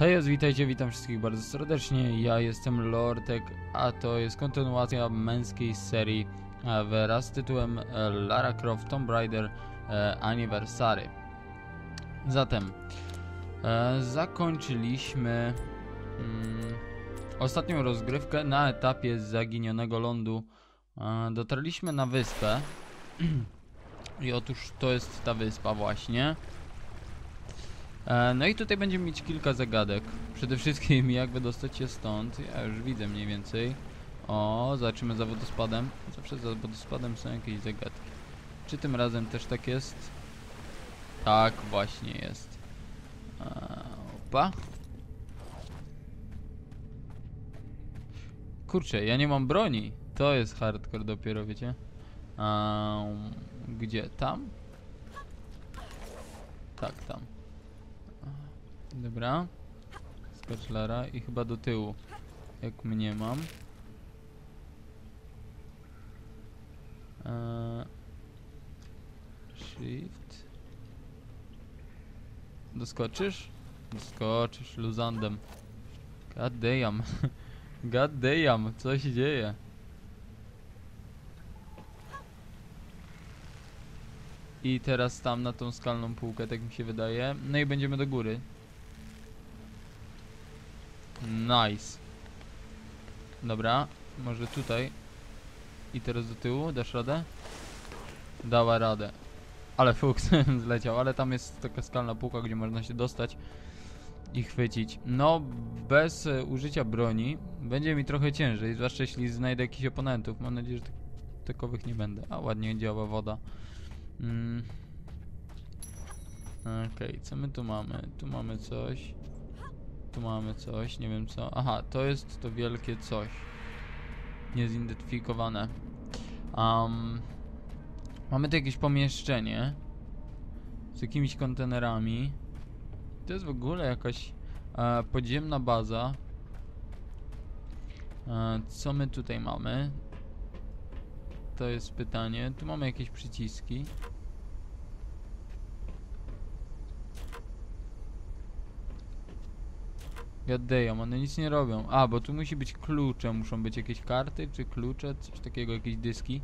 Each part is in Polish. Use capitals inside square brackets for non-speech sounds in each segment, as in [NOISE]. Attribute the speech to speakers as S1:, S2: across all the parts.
S1: Hej, witajcie, witam wszystkich bardzo serdecznie. Ja jestem Lortek, a to jest kontynuacja męskiej serii e, wraz z tytułem e, Lara Croft Tomb Raider e, Anniversary. Zatem zakończyliśmy mm, ostatnią rozgrywkę na etapie zaginionego lądu. Dotarliśmy na wyspę. [CLEARS THROAT] I otóż to jest ta wyspa właśnie. E, No i tutaj będziemy mieć kilka zagadek. Przede wszystkim [LAUGHS] jak wydostać się stąd. Ja już widzę mniej więcej. O, zobaczymy za wodospadem. Zawsze za wodospadem są jakieś zagadki. Czy tym razem też tak jest? Tak, właśnie jest. E, Opa. Kurczę, ja nie mam broni. To jest hardcore dopiero, wiecie? Gdzie? Tam? Tak, tam. Dobra. Skocz Lara i chyba do tyłu. Jak mnie mam. Eee, shift. Doskoczysz? Doskoczysz luzandem. God damn. [LAUGHS] God damn, co się dzieje? I teraz tam na tą skalną półkę, tak mi się wydaje. No i będziemy do góry. Nice. Dobra, może tutaj. I teraz do tyłu, dasz radę? Dała radę. Ale fuks [LAUGHS] zleciał, ale tam jest taka skalna półka, gdzie można się dostać i chwycić. No, bez e, użycia broni będzie mi trochę ciężej, zwłaszcza jeśli znajdę jakichś oponentów. Mam nadzieję, że tak, takowych nie będę. A, ładnie działa woda. Mm. Okej, co my tu mamy? Tu mamy coś. Tu mamy coś, nie wiem co. Aha, to jest to wielkie coś. Niezidentyfikowane. Um, mamy tu jakieś pomieszczenie. Z jakimiś kontenerami. To jest w ogóle jakaś e, podziemna baza. E, co my tutaj mamy? To jest pytanie. Tu mamy jakieś przyciski. Gaddeją, one nic nie robią. A, bo tu musi być klucze. Muszą być jakieś karty, czy klucze, coś takiego, jakieś dyski.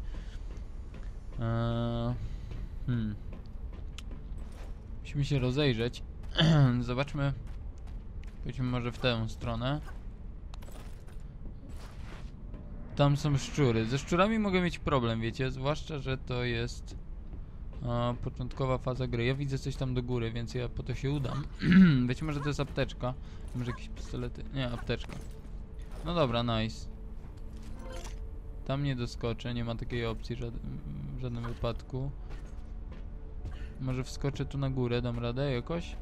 S1: Eee, hmm. Musimy się rozejrzeć. [CLEARS THROAT] Zobaczmy. Pójdźmy może w tę stronę. Tam są szczury. Ze szczurami mogę mieć problem, wiecie? Zwłaszcza, że to jest początkowa faza gry. Ja widzę coś tam do góry, więc ja po to się udam. [CLEARS THROAT] Być może to jest apteczka. Może jakieś pistolety. Nie, apteczka. No dobra, nice. Tam nie doskoczę, nie ma takiej opcji w żadnym wypadku. Może wskoczę tu na górę, dam radę jakoś?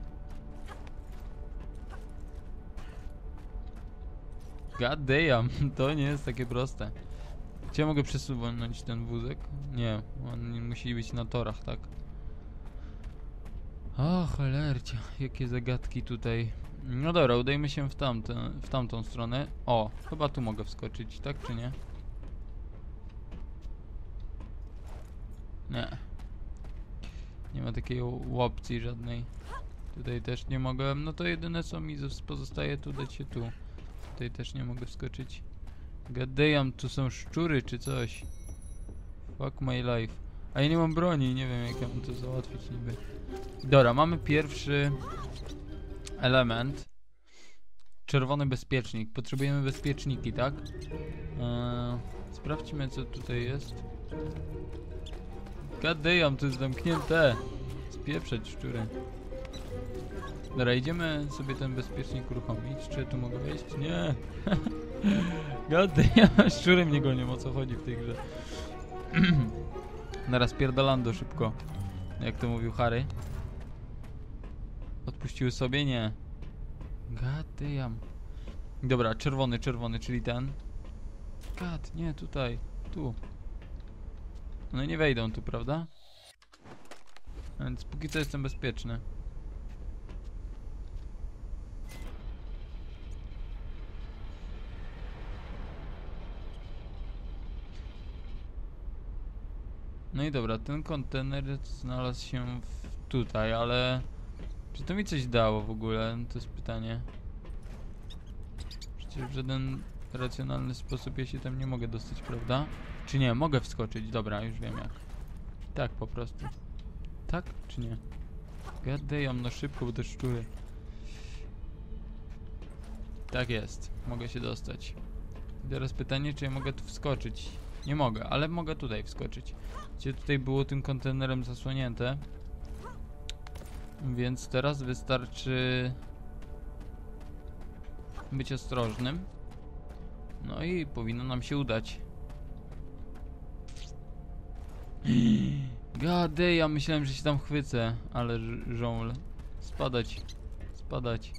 S1: God damn, [LAUGHS] to nie jest takie proste. Czy mogę przesunąć ten wózek? Nie, on musi być na torach, tak? O, cholercia, jakie zagadki tutaj. No dobra, udajmy się w, tamtę, w tamtą stronę. O, chyba tu mogę wskoczyć, tak czy nie? Nie. Nie ma takiej opcji żadnej. Tutaj też nie mogę. No to jedyne co mi zos- pozostaje tu dać się tu. Tutaj też nie mogę wskoczyć. Gadejam, tu są szczury czy coś. Fuck my life. A ja nie mam broni, nie wiem jak ja mam to załatwić niby. Dobra, mamy pierwszy element. Czerwony bezpiecznik. Potrzebujemy bezpieczniki, tak? Eee, sprawdźmy co tutaj jest. Gadejam, to jest zamknięte. Spieprzeć szczury. Dobra, idziemy sobie ten bezpiecznik uruchomić. Czy tu mogę wejść? Nie. [LAUGHS] [LAUGHS] Gadejam, szczury mnie gonią, o co chodzi w tej grze. [CLEARS THROAT] Teraz pierdolando szybko. Jak to mówił Harry. Odpuściły sobie? Nie. Gadejam. Dobra, czerwony, czerwony, czyli ten. Gad, nie, tutaj. Tu. No nie wejdą tu, prawda? Więc póki co jestem bezpieczny. No i dobra, ten kontener znalazł się tutaj, ale... Czy to mi coś dało w ogóle? To jest pytanie. Przecież w żaden racjonalny sposób ja się tam nie mogę dostać, prawda? Czy nie? Mogę wskoczyć. Dobra, już wiem jak. Tak po prostu. Tak czy nie? Gadejam no szybko, bo to szczury. Tak jest. Mogę się dostać. I teraz pytanie, czy ja mogę tu wskoczyć? Nie mogę, ale mogę tutaj wskoczyć. Gdzie tutaj było tym kontenerem zasłonięte. Więc teraz wystarczy być ostrożnym. No i powinno nam się udać. [GASPS] Gady, ja myślałem, że się tam chwycę, ale ż- żołl. Spadać, spadać.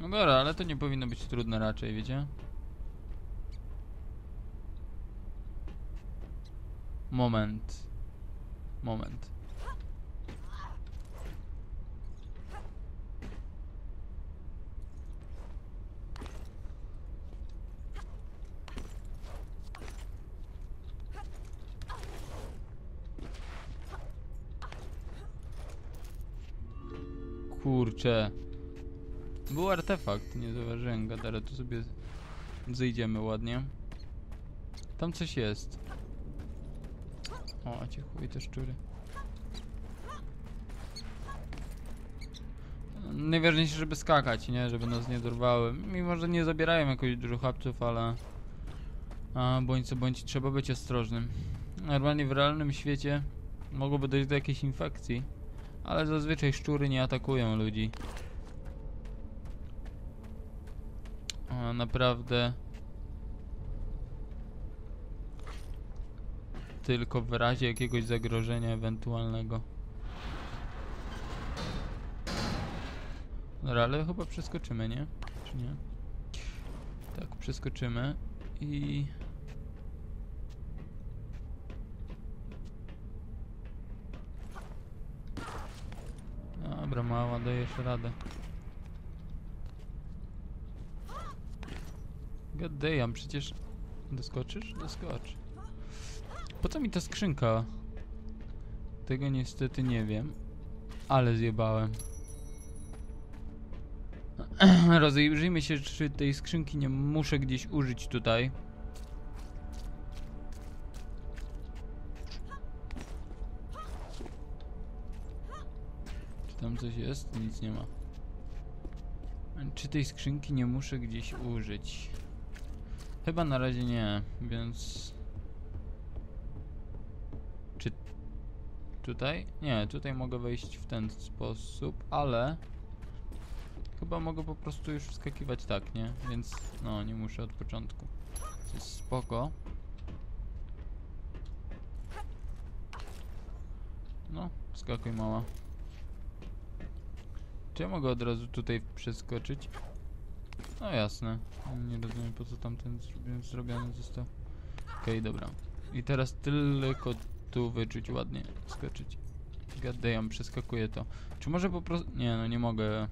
S1: No dobra, ale to nie powinno być trudne raczej, wiecie? Moment. Moment. Kurczę. Był artefakt, nie zauważyłem go, ale tu sobie zejdziemy ładnie. Tam coś jest. O, cię chuj te szczury. Najważniejsze, żeby skakać, nie? Żeby nas nie dorwały. Mimo, że nie zabierają jakoś dużo chapców, ale... A, bądź co bądź, trzeba być ostrożnym. Normalnie w realnym świecie mogłoby dojść do jakiejś infekcji. Ale zazwyczaj szczury nie atakują ludzi. A, naprawdę... Tylko w razie jakiegoś zagrożenia ewentualnego. Dobra, ale chyba przeskoczymy, nie? Czy nie? Tak, przeskoczymy i... Dobra, mała, dajesz radę. God damn, przecież... Doskoczysz? Doskocz. Po co mi ta skrzynka? Tego niestety nie wiem. Ale zjebałem. [CLEARS THROAT] Rozejrzyjmy się, czy tej skrzynki nie muszę gdzieś użyć tutaj. Czy tam coś jest? Nic nie ma. Czy tej skrzynki nie muszę gdzieś użyć? Chyba na razie nie, więc... Czy tutaj? Nie, tutaj mogę wejść w ten sposób, ale... Chyba mogę po prostu już wskakiwać tak, nie? Więc no, nie muszę od początku. To jest spoko. No, skakuj mała. Czy ja mogę od razu tutaj przeskoczyć? No jasne. Nie rozumiem po co tamten zrobiony, został. Okej, dobra. I teraz tylko tu wyczuć ładnie, skoczyć. Gaddajem, przeskakuję to. Czy może po prostu... Nie, no nie mogę.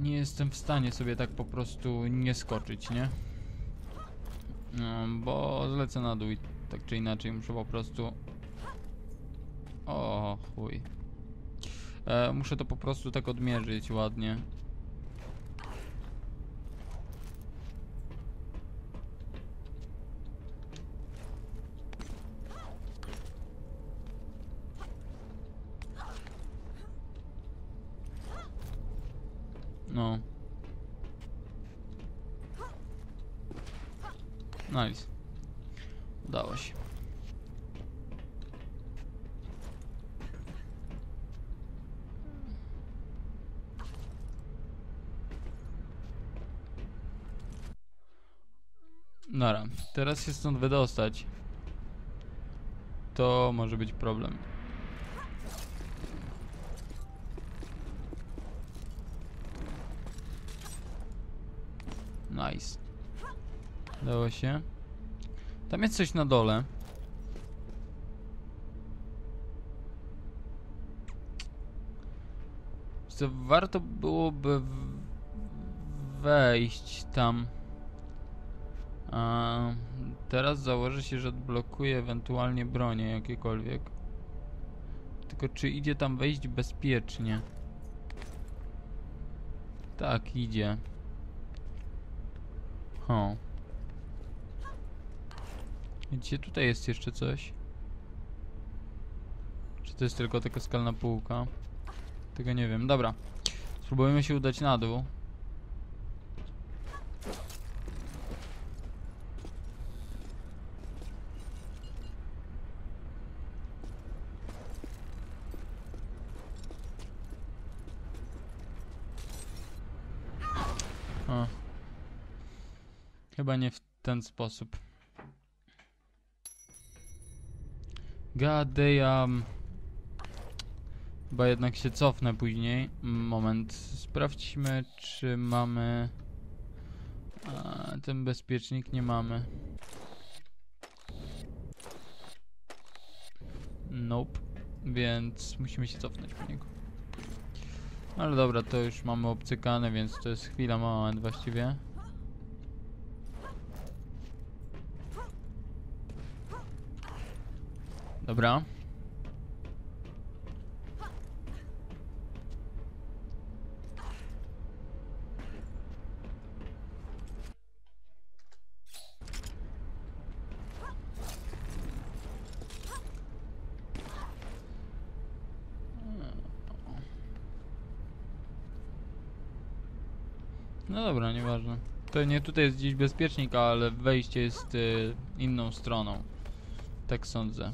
S1: Nie jestem w stanie sobie tak po prostu nie skoczyć, nie? No, bo zlecę na dół i tak czy inaczej muszę po prostu... O, chuj. E, muszę to po prostu tak odmierzyć ładnie. No. Nice. Udało się. Nara, teraz się stąd wydostać. To może być problem. Nice. Dało się. Tam jest coś na dole. Co warto byłoby wejść tam. Teraz założę się, że odblokuję ewentualnie bronie jakiekolwiek. Tylko czy idzie tam wejść bezpiecznie? Tak, idzie. Ho. Widzicie, tutaj jest jeszcze coś. Czy to jest tylko taka skalna półka? Tego nie wiem. Dobra. Spróbujemy się udać na dół. O. Chyba nie w ten sposób. God damn. Chyba jednak się cofnę później. Moment. Sprawdźmy, czy mamy... A, ten bezpiecznik nie mamy. Nope. Więc musimy się cofnąć po niego. Ale dobra, to już mamy obcykane, więc to jest chwila, moment właściwie. Dobra. No dobra, nieważne. To nie tutaj jest gdzieś bezpiecznik, ale wejście jest y, inną stroną. Tak sądzę.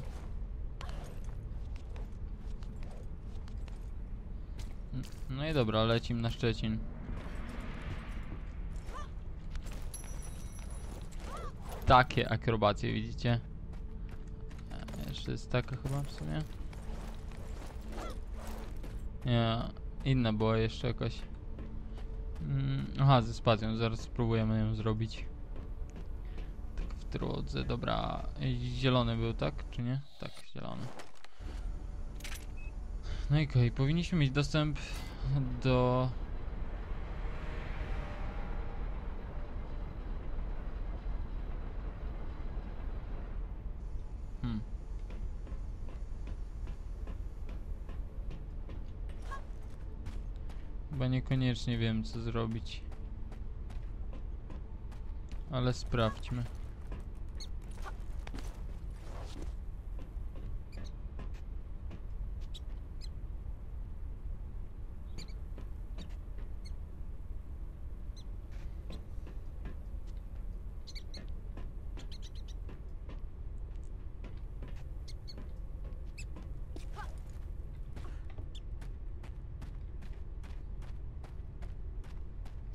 S1: No i dobra, lecimy na Szczecin. Takie akrobacje, widzicie? E, Jeszcze jest taka chyba w sumie. Nie, inna była jeszcze jakaś. Mm, aha, ze spacją, zaraz spróbujemy ją zrobić. Tak w drodze, dobra. Zielony był, tak? Czy nie? Tak, zielony. No i okej, powinniśmy mieć dostęp do... Hmm. Chyba niekoniecznie wiem co zrobić. Ale sprawdźmy.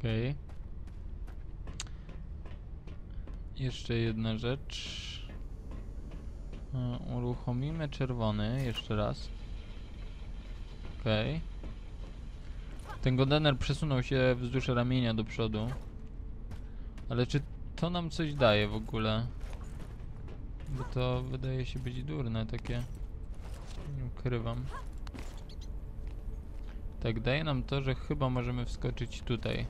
S1: Okej. Jeszcze jedna rzecz. E, Uruchomimy czerwony jeszcze raz. Okej. Ten kontener przesunął się wzdłuż ramienia do przodu. Ale czy to nam coś daje w ogóle? Bo to wydaje się być durne takie. Nie ukrywam. Tak, daje nam to, że chyba możemy wskoczyć tutaj.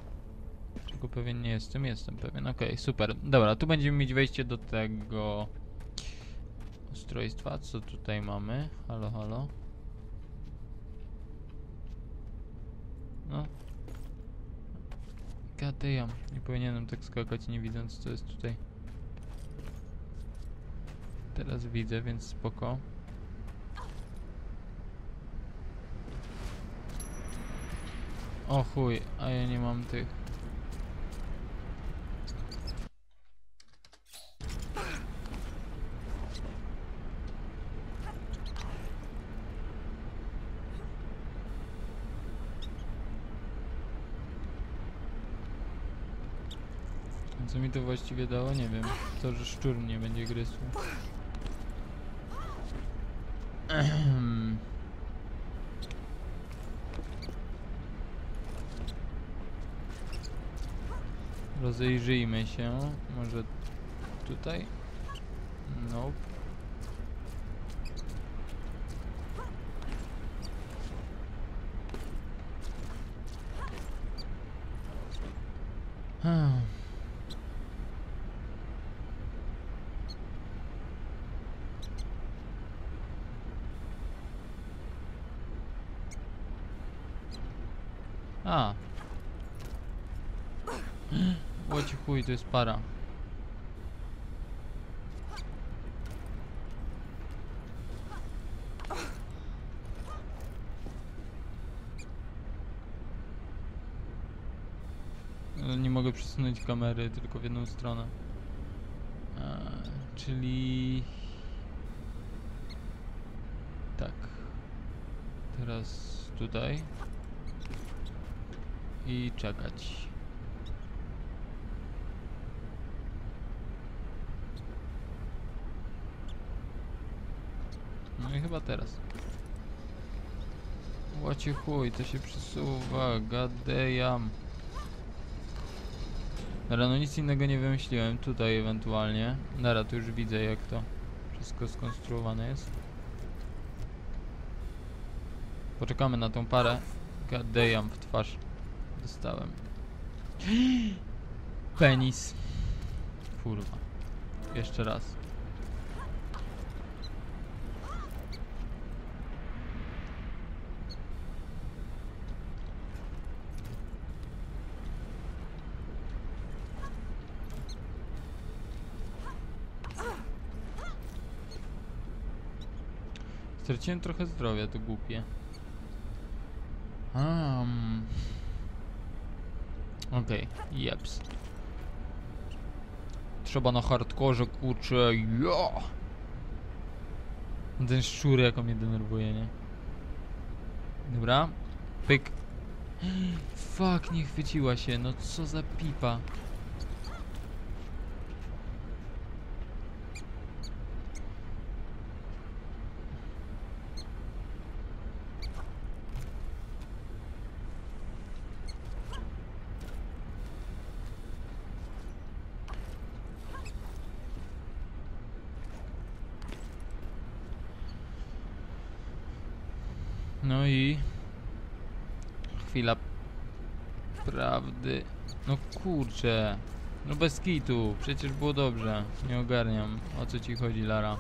S1: Czego pewien nie jestem, jestem pewien. Okej, super. Dobra, tu będziemy mieć wejście do tego ustrojstwa. Co tutaj mamy? Halo, halo. No. Damn. Nie powinienem tak skakać nie widząc co jest tutaj. Teraz widzę, więc spoko. O chuj, a ja nie mam tych. A Co mi to właściwie dało? Nie wiem. To, że szczur mnie będzie gryzł. Rozejrzyjmy się. Może tutaj? Nope. Hmm. A. To jest para. Nie mogę przesunąć kamery tylko w jedną stronę. E, czyli... Tak. Teraz tutaj. I czekać. No i chyba teraz. Łacie chuj, to się przesuwa, gadejam. Dobra, no nic innego nie wymyśliłem, tutaj ewentualnie. Dobra, tu już widzę jak to wszystko skonstruowane jest. Poczekamy na tą parę. Gadejam w twarz. Dostałem. [GASPS] Penis. Kurwa. Jeszcze raz. Straciłem trochę zdrowia, to głupie. Um. Okej, jeps. Trzeba na hardkorze, kurczę, ja! Ten szczur jako mnie denerwuje, nie? Dobra. Pyk. [GASPS] Fuck, nie chwyciła się, no co za pipa. No i chwila prawdy. No kurczę. No bez kitu, przecież było dobrze. Nie ogarniam o co ci chodzi, Lara.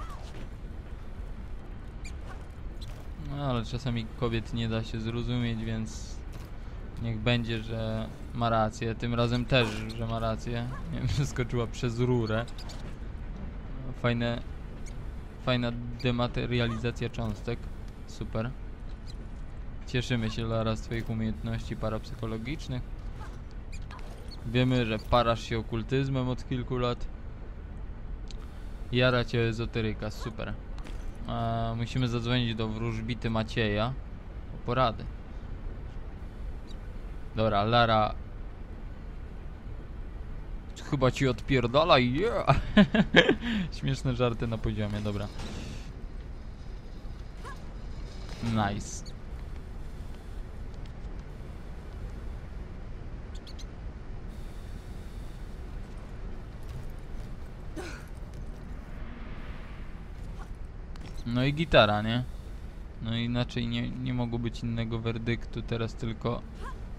S1: No ale czasami kobiet nie da się zrozumieć, więc niech będzie, że ma rację. Tym razem też, że ma rację. Nie wiem, [LAUGHS] przeskoczyła przez rurę. Fajne, fajna dematerializacja cząstek. Super. Cieszymy się Lara z twoich umiejętności parapsychologicznych. Wiemy, że parasz się okultyzmem od kilku lat. Jara cię ezoteryka, super. Musimy zadzwonić do wróżbity Macieja o porady. Dobra, Lara. Chyba ci odpierdala, yeah! [LAUGHS] Śmieszne żarty na poziomie, dobra. Nice. No i gitara, nie? No inaczej nie, nie mogło być innego werdyktu, teraz tylko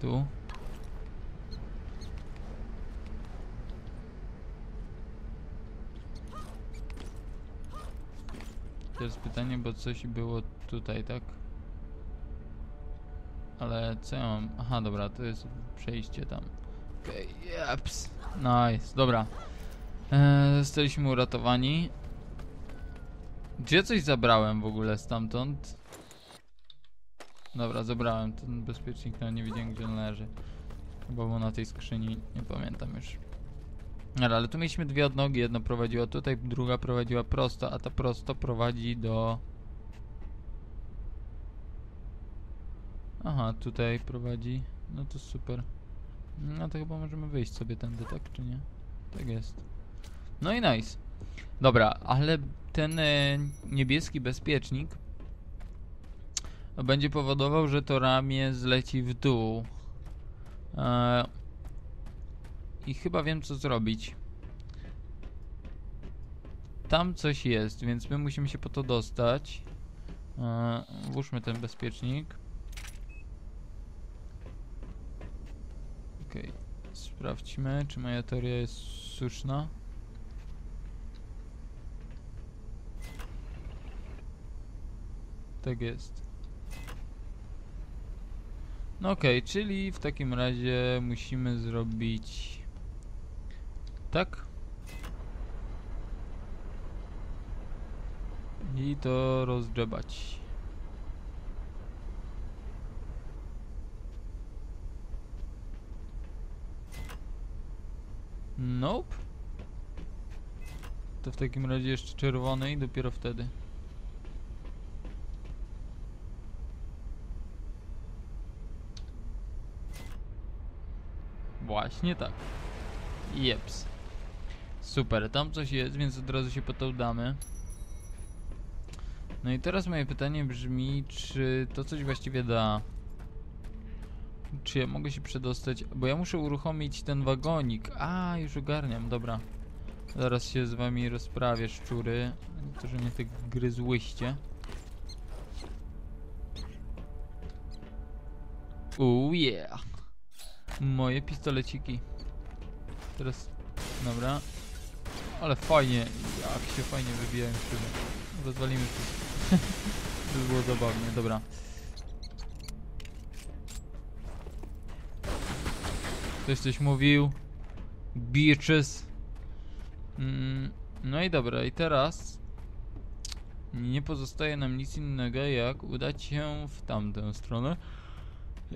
S1: tu. Teraz pytanie, bo coś było tutaj, tak? Ale co ja mam? Aha, dobra, to jest przejście tam. Okej, okay, jeps. Nice, dobra. Eee, zostaliśmy uratowani. Ja coś zabrałem w ogóle stamtąd? Dobra, zabrałem ten bezpiecznik, no nie widziałem gdzie on leży. Chyba na tej skrzyni, nie pamiętam już. Ale, ale tu mieliśmy dwie odnogi, jedna prowadziła tutaj, druga prowadziła prosto, a ta prosto prowadzi do... Aha, tutaj prowadzi, no to super. No to chyba możemy wyjść sobie tędy, tak czy nie? Tak jest. No i nice. Dobra, ale ten e, niebieski bezpiecznik będzie powodował, że to ramię zleci w dół. E, I chyba wiem co zrobić. Tam coś jest, więc my musimy się po to dostać. E, włóżmy ten bezpiecznik. Okej, okay. sprawdźmy, czy moja teoria jest słuszna. Tak jest. No okej, czyli w takim razie musimy zrobić... Tak? I to rozgrzebać. Nope. To w takim razie jeszcze czerwony i dopiero wtedy. Właśnie tak. Jeps. Super, tam coś jest, więc od razu się po to udamy. No i teraz moje pytanie brzmi, czy to coś właściwie da? Czy ja mogę się przedostać? Bo ja muszę uruchomić ten wagonik. A, już ogarniam, dobra. Zaraz się z wami rozprawię, szczury. To, że mnie tak gryzłyście. Oh yeah. Moje pistoleciki. Teraz, dobra. Ale fajnie, jak się fajnie wybijają szczury. Rozwalimy to [LAUGHS] by było zabawnie, dobra. Ktoś coś mówił. Bitches. Mm, no i dobra, i teraz nie pozostaje nam nic innego jak udać się w tamtą stronę.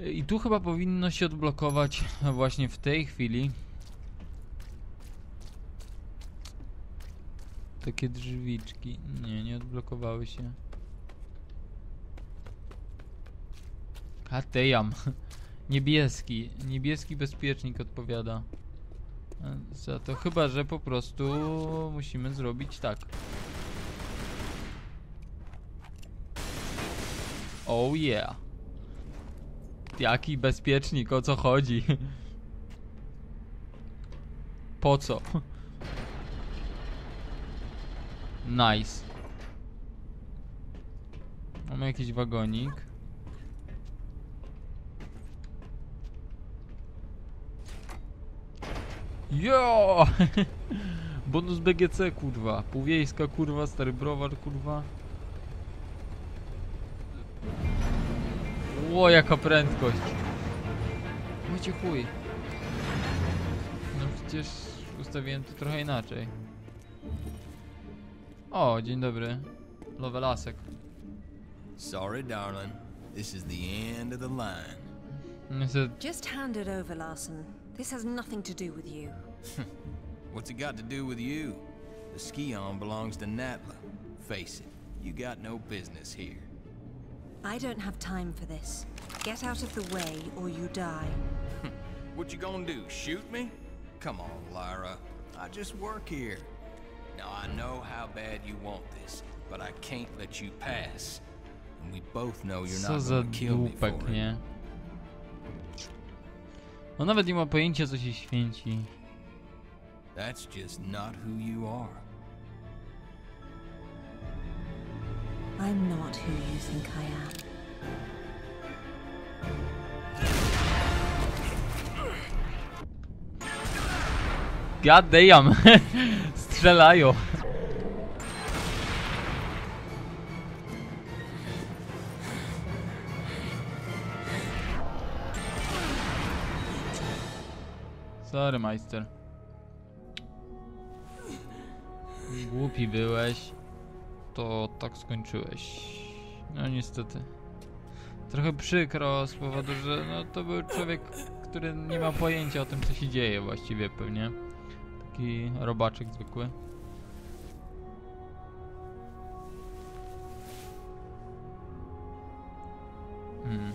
S1: I tu chyba powinno się odblokować właśnie w tej chwili. Takie drzwiczki. Nie, nie odblokowały się. Hatejam. [LAUGHS] Niebieski. Niebieski bezpiecznik odpowiada. Za to chyba, że po prostu musimy zrobić tak. Oh yeah. Jaki bezpiecznik, o co chodzi? Po co? Nice. Mamy jakiś wagonik. Jo! [LAUGHS] Bonus BGC kurwa. Półwiejska kurwa, stary browar kurwa. Ło, jaka prędkość. Macie chuj. No przecież ustawiłem to trochę inaczej. O, dzień dobry. Lovelasek.
S2: Sorry, darling. This is the end of the line.
S1: Niestety,
S3: Just hand it over, Larson. This has nothing to do with you. [LAUGHS]
S2: What's it got to do with you? The Skion belongs to Natla. Face it, you got no business here.
S3: I don't have time for this. Get out of the way or you die. [LAUGHS]
S2: What you gonna do, shoot me? Come on, Lyra. I just work here. Now, I know how bad you want this, but I can't let you pass. And we both know you're
S1: co
S2: not
S1: za
S2: gonna kill me for
S1: dupek,
S2: it.
S1: nie? On nawet nie ma pojęcia, co się święci.
S2: That's just not who you are.
S3: I'm not who you think I am.
S1: God damn! [LAUGHS] Strzelają! Sorry, majster. Głupi byłeś. To tak skończyłeś. No niestety. Trochę przykro z powodu, że no, to był człowiek, który nie ma pojęcia o tym, co się dzieje właściwie pewnie. Taki robaczek zwykły. Hmm.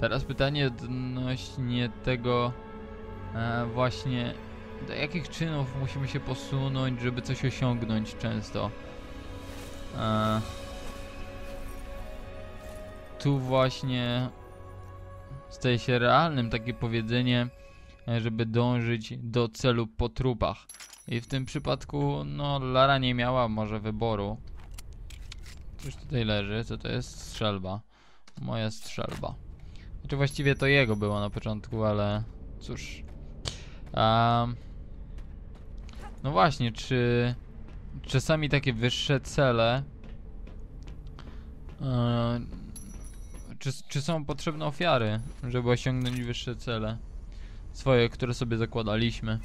S1: Teraz pytanie odnośnie tego e, właśnie do jakich czynów musimy się posunąć, żeby coś osiągnąć często. E, tu właśnie staje się realnym takie powiedzenie, e, żeby dążyć do celu po trupach. I w tym przypadku, no, Lara nie miała może wyboru. Coś tutaj leży, co to jest? Strzelba. Moja strzelba. Znaczy właściwie to jego było na początku, ale cóż. Um, no właśnie, czy czasami takie wyższe cele e, czy, czy są potrzebne ofiary, żeby osiągnąć wyższe cele? Swoje, które sobie zakładaliśmy.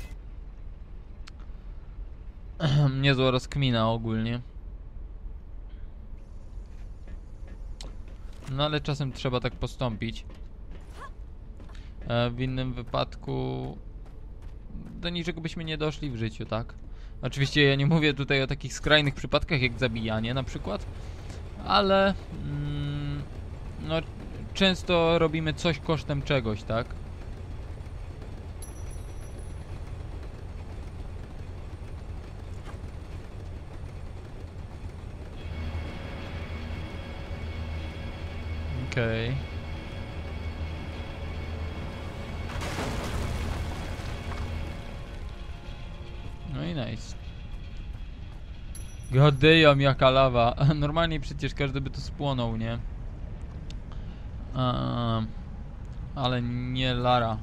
S1: [CLEARS THROAT] Niezła rozkmina ogólnie. No ale czasem trzeba tak postąpić. E, w innym wypadku do niczego byśmy nie doszli w życiu, tak? Oczywiście ja nie mówię tutaj o takich skrajnych przypadkach jak zabijanie na przykład, ale mm, no często robimy coś kosztem czegoś, tak? Okej. No Goddamn, jaka lawa. [LAUGHS] Normalnie przecież każdy by to spłonął, nie? Ehm, ale nie Lara.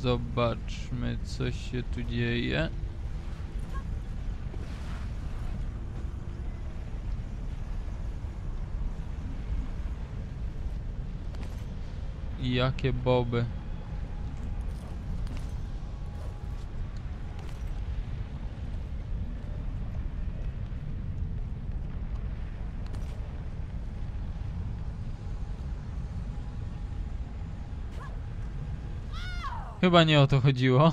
S1: Zobaczmy, co się tu dzieje. Jakie boby. Chyba nie o to chodziło.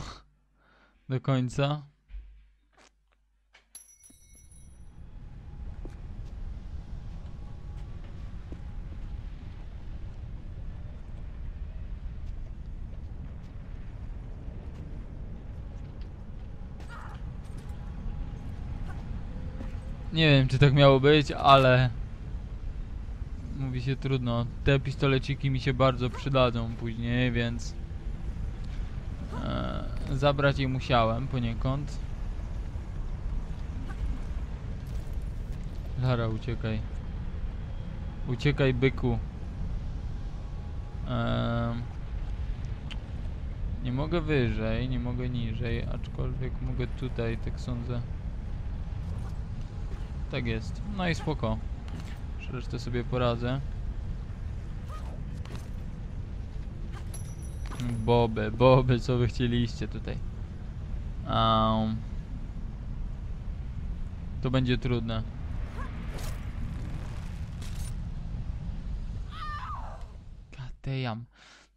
S1: [LAUGHS] Do końca. Nie wiem, czy tak miało być, ale... Mówi się trudno. Te pistoleciki mi się bardzo przydadzą później, więc... Zabrać je musiałem poniekąd. Lara, uciekaj. Uciekaj, byku. Nie mogę wyżej, nie mogę niżej, aczkolwiek mogę tutaj, tak sądzę. Tak jest. No i spoko. Resztę sobie poradzę. Boby, boby, co wy chcieliście tutaj? Um, to będzie trudne. Damn.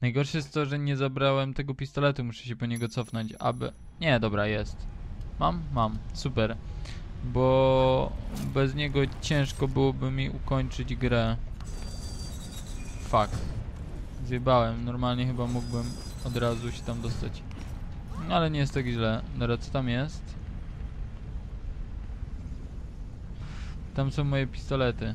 S1: Najgorsze jest to, że nie zabrałem tego pistoletu, muszę się po niego cofnąć, aby... Nie, dobra, jest. Mam? Mam. Super. Bo bez niego ciężko byłoby mi ukończyć grę. Fuck. Zjebałem. Normalnie chyba mógłbym od razu się tam dostać. No, ale nie jest tak źle. Dobra, co tam jest? Tam są moje pistolety.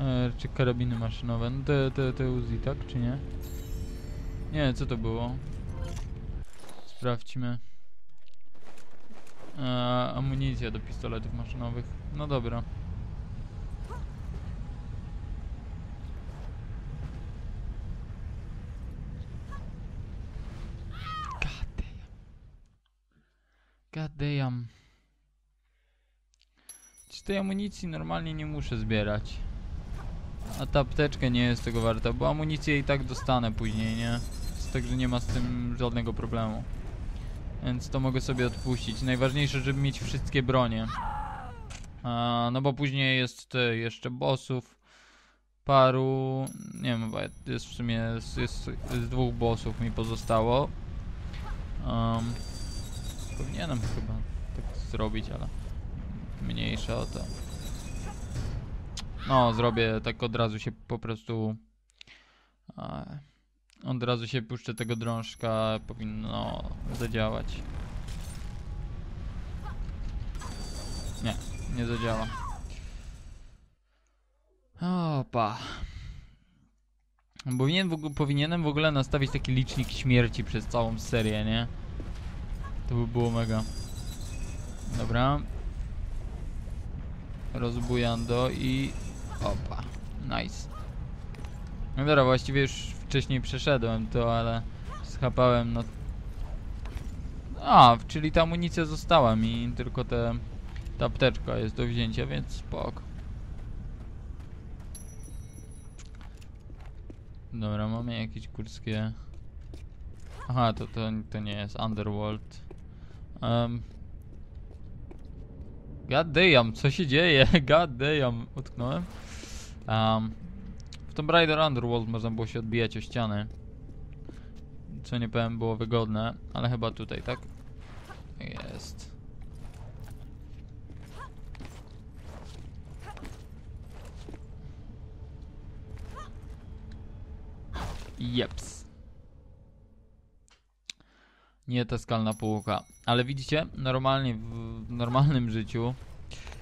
S1: E, czy karabiny maszynowe? No te, te, te Uzi, tak? Czy nie? Nie, co to było? Sprawdźmy. E, amunicja do pistoletów maszynowych. No dobra. God damn. Czy tej amunicji normalnie nie muszę zbierać? A ta apteczka nie jest tego warta, bo amunicję i tak dostanę później, nie? Także nie ma z tym żadnego problemu. Więc to mogę sobie odpuścić. Najważniejsze, żeby mieć wszystkie bronie. A, no bo później jest jeszcze bossów. Paru... Nie wiem, jest w sumie... Jest, jest, jest dwóch bossów mi pozostało. Um, powinienem chyba tak zrobić, ale... Mniejsza o to. No, zrobię tak od razu się po prostu... Od razu się puszczę tego drążka, powinno zadziałać. Nie, nie zadziała. Opa. Powinien w powinienem w ogóle nastawić taki licznik śmierci przez całą serię, nie? To by było mega. Dobra. Rozbujando i Opa, nice. No dobra, właściwie już wcześniej przeszedłem to, ale schapałem, no... A, czyli ta amunicja została mi, tylko te, ta apteczka jest do wzięcia, więc spoko. Dobra, mamy jakieś górskie... Aha, to, to, to nie jest Underworld. Um. God damn, co się dzieje? [LAUGHS] God damn, utknąłem. Um, w Tomb Raider Underworld można było się odbijać o ściany. Co nie powiem było wygodne, ale chyba tutaj, tak? Jest. Jeps. Nie ta skalna półka. Ale widzicie, normalnie w normalnym życiu,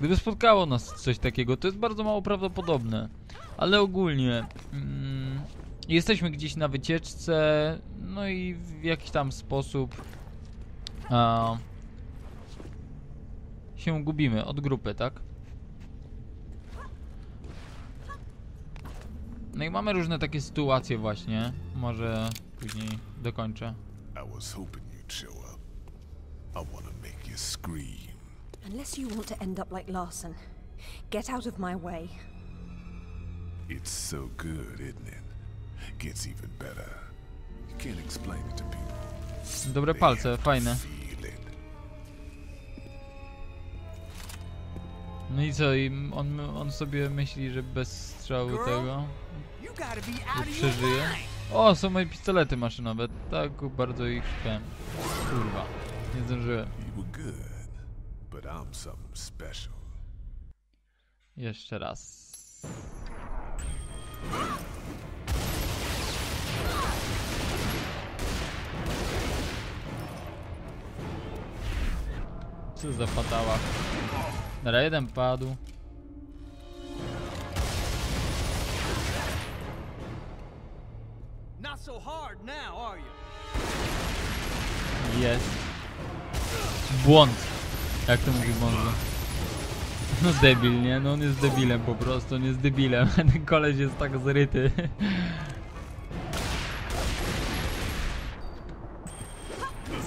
S1: gdyby spotkało nas coś takiego, to jest bardzo mało prawdopodobne. Ale ogólnie, mm, jesteśmy gdzieś na wycieczce, no i w jakiś tam sposób a, się gubimy od grupy, tak? No i mamy różne takie sytuacje właśnie. Może później dokończę.
S4: I was hoping you'd show up. I want to make you scream.
S3: Unless you want to end up like Larson, get out of my way.
S4: It's so good, isn't it? Gets even better. You can't explain it to people.
S1: Dobre palce, fajne. No i co, i on, on sobie myśli, że bez strzału
S2: Girl?
S1: tego że przeżyje. O, są moje pistolety maszynowe. Tak bardzo ich szukałem. Kurwa, nie zdążyłem.
S4: But I'm something special.
S1: Jeszcze raz. Co za fatała. Dobra, jeden padł.
S2: Not so hard now, are you?
S1: Jest. Błąd. Jak to mówi Bonzo? No debil, nie? No on jest debilem po prostu, on jest debilem. [LAUGHS] Ten koleś jest tak zryty.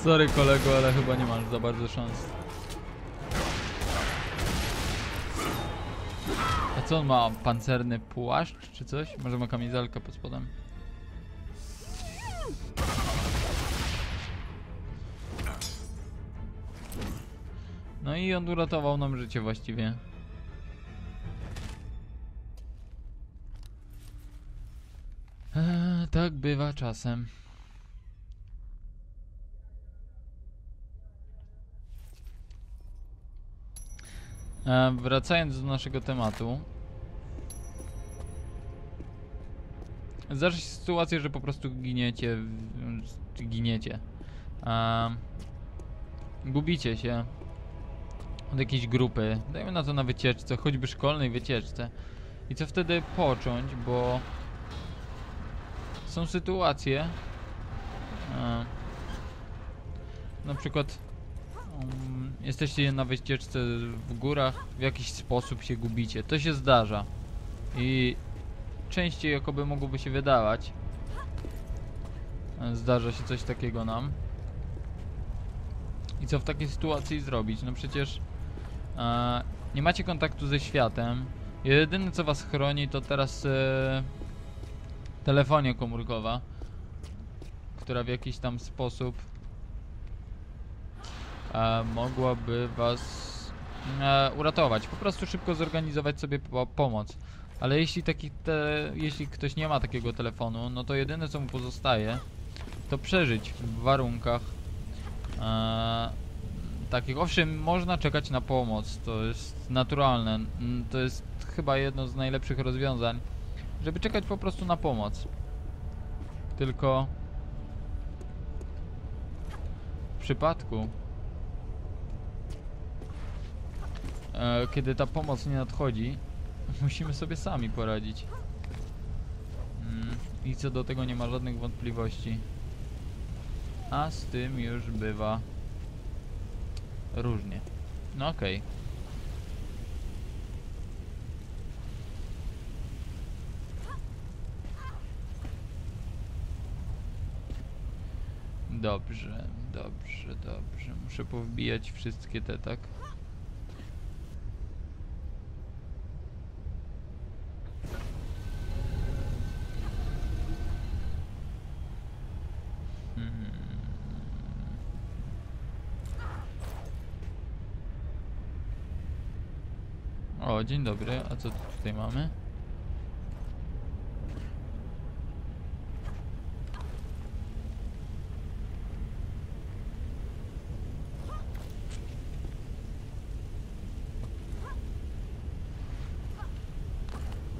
S1: Sorry kolego, ale chyba nie masz za bardzo szans. A co on ma? Pancerny płaszcz czy coś? Może ma kamizelkę pod spodem? No i on uratował nam życie właściwie. Eee, tak bywa czasem. Eee, wracając do naszego tematu. Zdarza się sytuacja, że po prostu giniecie. Giniecie. Eee, gubicie się od jakiejś grupy, dajmy na to na wycieczce, choćby szkolnej wycieczce. I co wtedy począć, bo są sytuacje, e, na przykład um, jesteście na wycieczce w górach, w jakiś sposób się gubicie. To się zdarza. I częściej jakoby mogłoby się wydawać. e, Zdarza się coś takiego nam. I co w takiej sytuacji zrobić? No przecież nie macie kontaktu ze światem. Jedyne co was chroni to teraz e, telefonia komórkowa, która w jakiś tam sposób e, mogłaby was e, uratować. Po prostu szybko zorganizować sobie po pomoc. Ale jeśli, taki te, jeśli ktoś nie ma takiego telefonu, no to jedyne co mu pozostaje to przeżyć w warunkach e, takich. Owszem, można czekać na pomoc, to jest naturalne. To jest chyba jedno z najlepszych rozwiązań, żeby czekać po prostu na pomoc. Tylko w przypadku, e, kiedy ta pomoc nie nadchodzi, [LAUGHS] musimy sobie sami poradzić. Mm, I co do tego nie ma żadnych wątpliwości. A z tym już bywa różnie. No okej. Okay. Dobrze, dobrze, dobrze. Muszę powbijać wszystkie te, tak? Dzień dobry. A co tu tutaj mamy?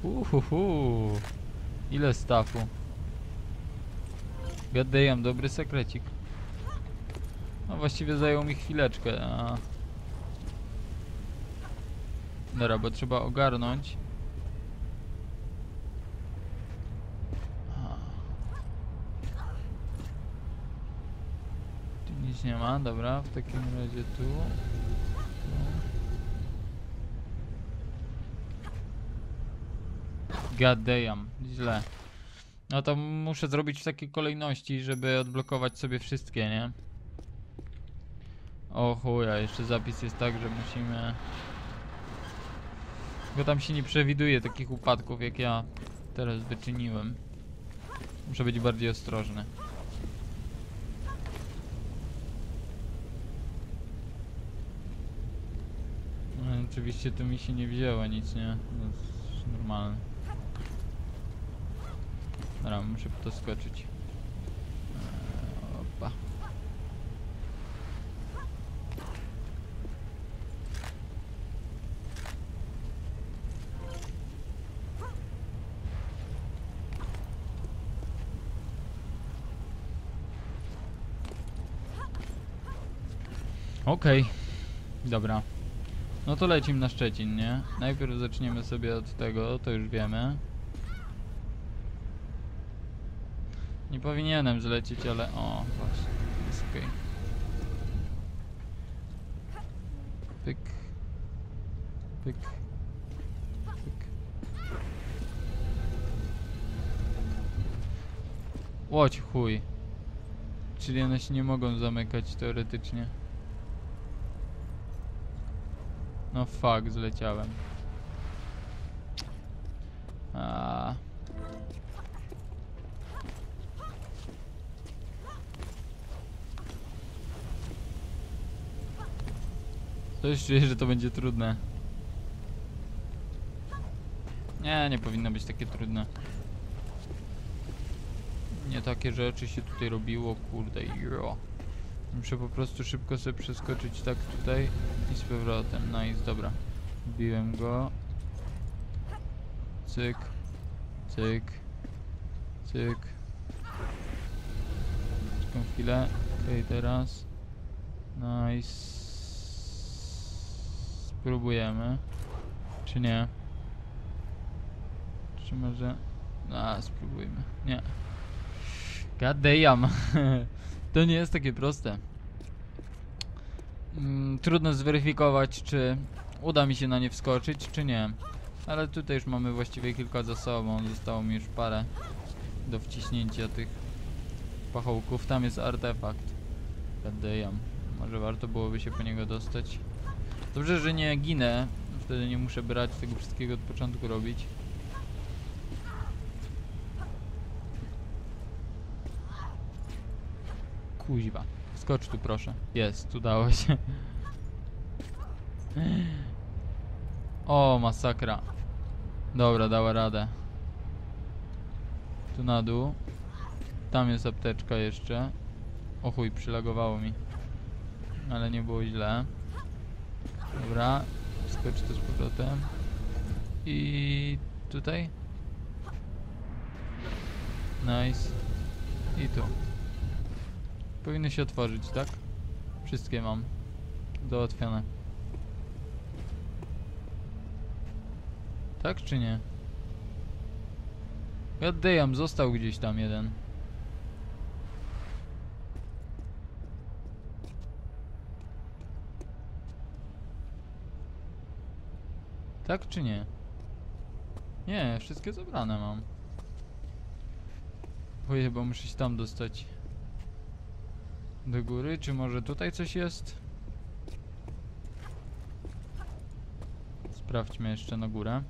S1: Uhuhu. Ile stafu? Gadejam, dobry sekrecik. No właściwie zajął mi chwileczkę, a... Dobra, bo trzeba ogarnąć. Tu nic nie ma, dobra, w takim razie tu. God damn, źle. No to muszę zrobić w takiej kolejności, żeby odblokować sobie wszystkie, nie? O chuja, jeszcze zapis jest tak, że musimy... Bo tam się nie przewiduje takich upadków, jak ja teraz wyczyniłem. Muszę być bardziej ostrożny. No, oczywiście tu mi się nie wzięło nic, nie? To jest normalne. Dobra, muszę po to skoczyć. Eee, Opa. Okej, dobra. No to lecimy na Szczecin, nie? Najpierw zaczniemy sobie od tego, to już wiemy. Nie powinienem zlecieć, ale o, właśnie, jest okej. Pyk. Pyk. Pyk. Łoć chuj. Czyli one się nie mogą zamykać teoretycznie. No fuck, zleciałem. A. Coś czuję, że to będzie trudne. Nie, nie powinno być takie trudne. Nie takie rzeczy się tutaj robiło, kurde, jo. Muszę po prostu szybko sobie przeskoczyć tak tutaj i z powrotem. Nice, dobra. Biłem go. Cyk. Cyk. Cyk. Czekam chwilę. Okej, teraz. Nice. Spróbujemy. Czy nie? Czy może... A, spróbujmy. Nie. God damn. [LAUGHS] to nie jest takie proste. Mm, trudno zweryfikować, czy uda mi się na nie wskoczyć, czy nie. Ale tutaj już mamy właściwie kilka za sobą. Zostało mi już parę do wciśnięcia tych pachołków. Tam jest artefakt. Damn. Może warto byłoby się po niego dostać. Dobrze, że nie ginę. Wtedy nie muszę brać tego wszystkiego od początku robić. Kuźwa. Skocz tu proszę. Jest, udało się. O, masakra. Dobra, dała radę. Tu na dół. Tam jest apteczka jeszcze. O chuj, przylagowało mi. Ale nie było źle. Dobra, skocz to z powrotem. I tutaj. Nice. I tu. Powinny się otworzyć, tak? Wszystkie mam. Załatwione. Tak czy nie? God damn, został gdzieś tam jeden. Tak czy nie? Nie, wszystkie zebrane mam. Ojej, muszę się tam dostać. Do góry, czy może tutaj coś jest? Sprawdźmy jeszcze na górę.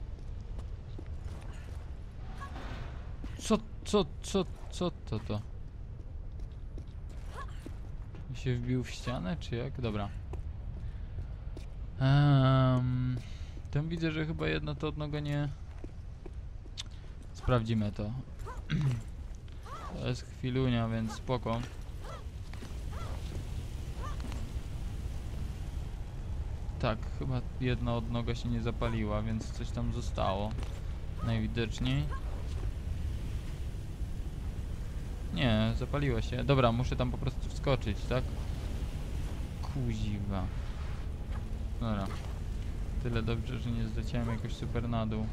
S1: Co, co, co, co to to? się wbił w ścianę, czy jak? Dobra. Um, tam widzę, że chyba jedno to odnogo nie... Sprawdzimy to. [CLEARS THROAT] to jest chwilunia, więc spoko. Tak, chyba jedna odnoga się nie zapaliła, więc coś tam zostało. Najwidoczniej. Nie, zapaliła się. Dobra, muszę tam po prostu wskoczyć, tak? Kuziwa. Dobra. Tyle dobrze, że nie zleciałem jakoś super na dół.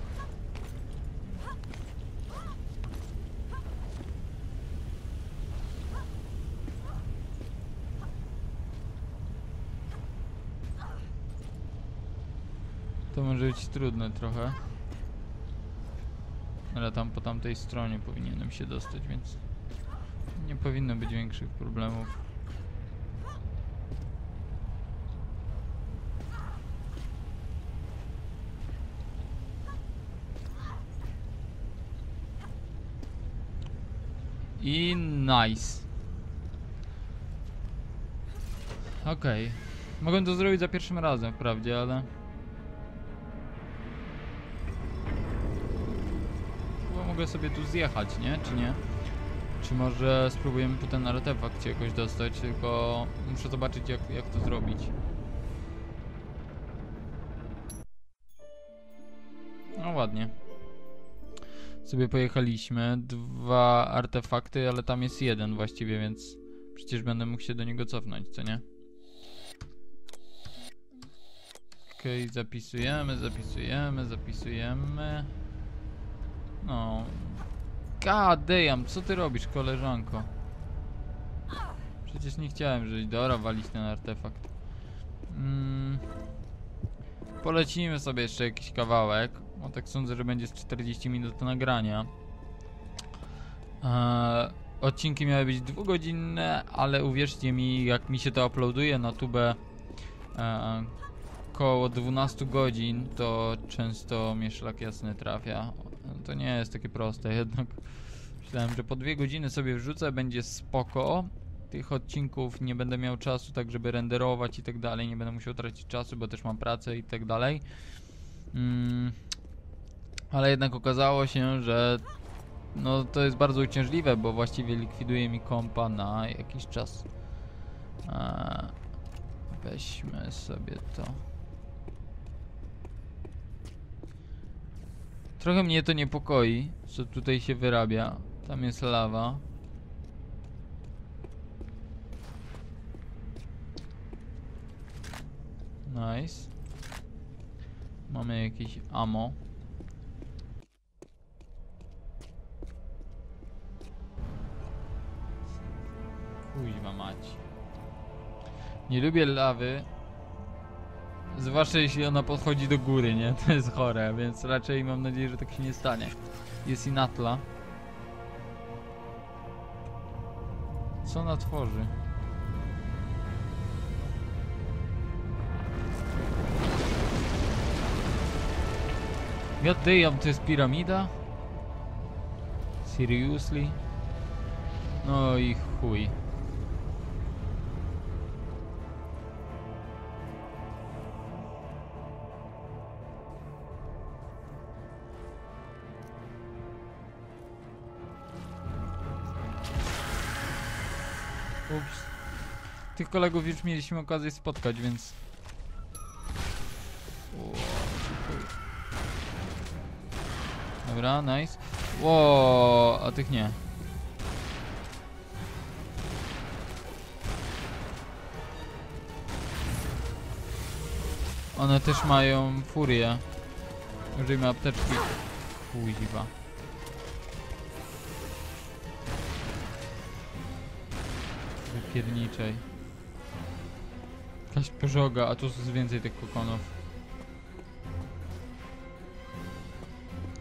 S1: Może być trudne trochę. Ale tam po tamtej stronie powinienem się dostać, więc nie powinno być większych problemów. I nice. Okej. Mogłem to zrobić za pierwszym razem wprawdzie, ale... mogę sobie tu zjechać, nie? Czy nie? Czy może spróbujemy po ten artefakt się jakoś dostać, tylko muszę zobaczyć jak, jak to zrobić. No ładnie. Sobie pojechaliśmy. Dwa artefakty, ale tam jest jeden właściwie, więc przecież będę mógł się do niego cofnąć, co nie? Okej, okay, zapisujemy, zapisujemy, zapisujemy. No. God damn, co ty robisz, koleżanko? Przecież nie chciałem, żeś Dora walić ten artefakt. Mm. Polecimy sobie jeszcze jakiś kawałek. Bo tak sądzę, że będzie z 40 minut nagrania. Eee, odcinki miały być dwugodzinne, ale uwierzcie mi, jak mi się to uploaduje na tubę e, około 12 godzin, to często mnie szlak jasny trafia. To nie jest takie proste, [LAUGHS] jednak myślałem, że po dwie godziny sobie wrzucę, będzie spoko. Tych odcinków nie będę miał czasu tak, żeby renderować i tak dalej, nie będę musiał tracić czasu, bo też mam pracę i tak dalej. Mm, ale jednak okazało się, że no to jest bardzo uciążliwe, bo właściwie likwiduje mi kompa na jakiś czas. Eee, weźmy sobie to. Trochę mnie to niepokoi, co tutaj się wyrabia. Tam jest lawa. Nice. Mamy jakieś ammo. Kuźma mać. Nie lubię lawy. Zwłaszcza jeśli ona podchodzi do góry, nie? [LAUGHS] To jest chore, więc raczej mam nadzieję, że tak się nie stanie. Jest Inatla. Co ona tworzy? God damn, to jest piramida? Seriously? No i chuj. Tych kolegów już mieliśmy okazję spotkać, więc... Dobra, nice. Ło, a tych nie. One też mają furię. Użyjmy apteczki. Kuźwa. Wypierniczej. Jakaś pożoga, a tu jest więcej tych kokonów.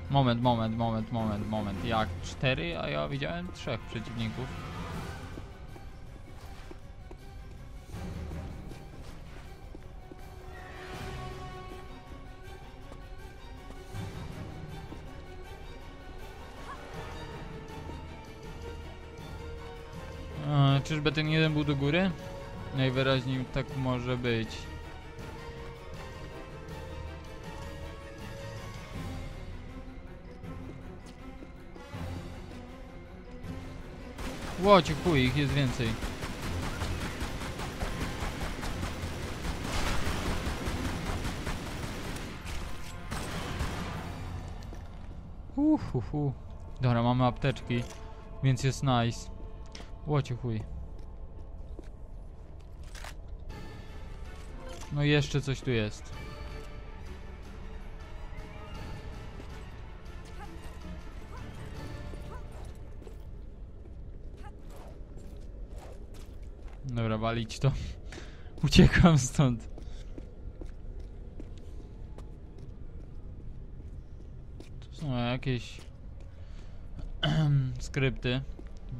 S1: Moment, moment, moment, moment, moment. Jak? Cztery, a ja widziałem trzech przeciwników. E, czyżby ten jeden był do góry? Najwyraźniej tak może być. Łocie chuj, ich jest więcej. Uhuhu. Dobra, mamy apteczki, więc jest nice. Łocie chuj. No jeszcze coś tu jest. Dobra, walić to. [LAUGHS] Uciekam stąd. Tu są jakieś [CLEARS THROAT] skrypty.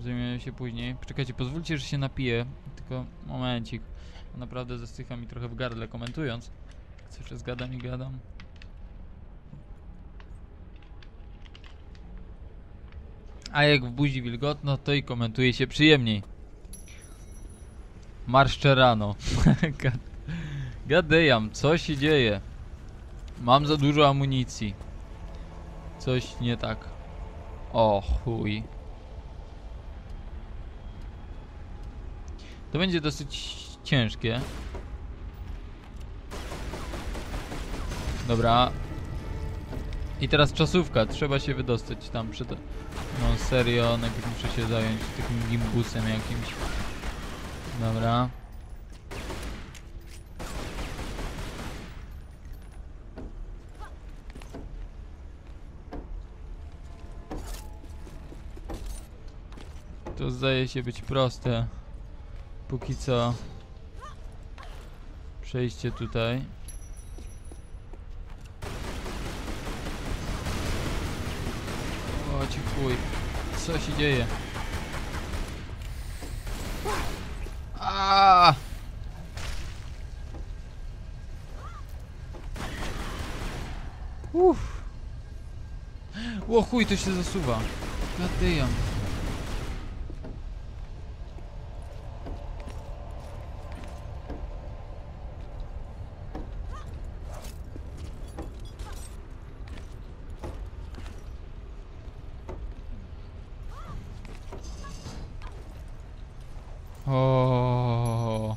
S1: Zajmiemy się później. Poczekajcie, pozwólcie, że się napiję. Tylko momencik. Naprawdę zastycha mi trochę w gardle komentując. Cały czas gadam i gadam. A jak w buzi wilgotno, to i komentuje się przyjemniej. Marszcze rano. [LAUGHS] Damn, co się dzieje? Mam za dużo amunicji. Coś nie tak. O chuj. To będzie dosyć ciężkie. Dobra. I teraz czasówka. Trzeba się wydostać tam przed... No serio, najpierw muszę się zająć takim gimbusem jakimś. Dobra. To zdaje się być proste. Póki co. Przejście tutaj. O ci chuj. Co się dzieje? A! Uff. O chuj, to się zasuwa. God damn. O.